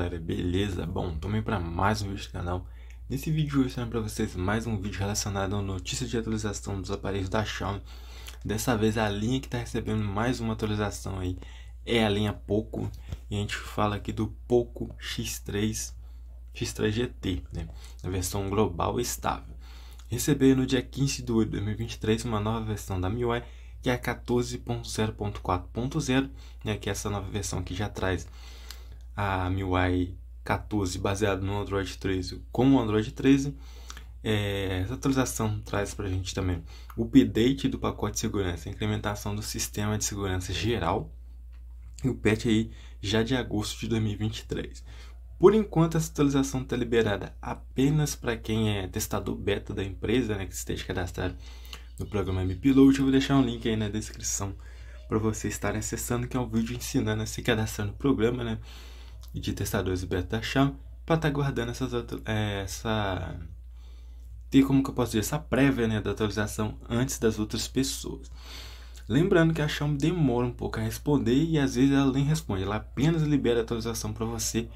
galera, beleza? Bom, também para mais um vídeo do canal. Nesse vídeo eu vou para vocês mais um vídeo relacionado a notícias de atualização dos aparelhos da Xiaomi. Dessa vez a linha que está recebendo mais uma atualização aí é a linha Poco. E a gente fala aqui do Poco X3, X3 GT, né? Na versão global estável. Recebeu no dia 15 de 8 de 2023 uma nova versão da MIUI que é a 14.0.4.0, né, que é essa nova versão que já traz a MIUI 14 baseado no Android 13 com o Android 13. É, essa atualização traz para a gente também o update do pacote de segurança, a incrementação do sistema de segurança geral e o patch aí já de agosto de 2023. Por enquanto, essa atualização está liberada apenas para quem é testador beta da empresa, né, que esteja cadastrado no programa MPload. Eu vou deixar um link aí na descrição para vocês estarem acessando, que é um vídeo ensinando a se cadastrar no programa, né? De testadores beta da Xiaomi, para estar tá guardando essas, é, essa. ter como que eu posso dizer, essa prévia né, da atualização antes das outras pessoas. Lembrando que a Xiaomi demora um pouco a responder e às vezes ela nem responde, ela apenas libera a atualização para você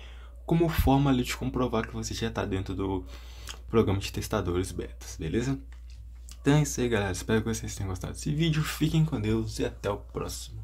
como forma ali de comprovar que você já está dentro do programa de testadores betas, beleza? Então é isso aí, galera. Espero que vocês tenham gostado desse vídeo. Fiquem com Deus e até o próximo.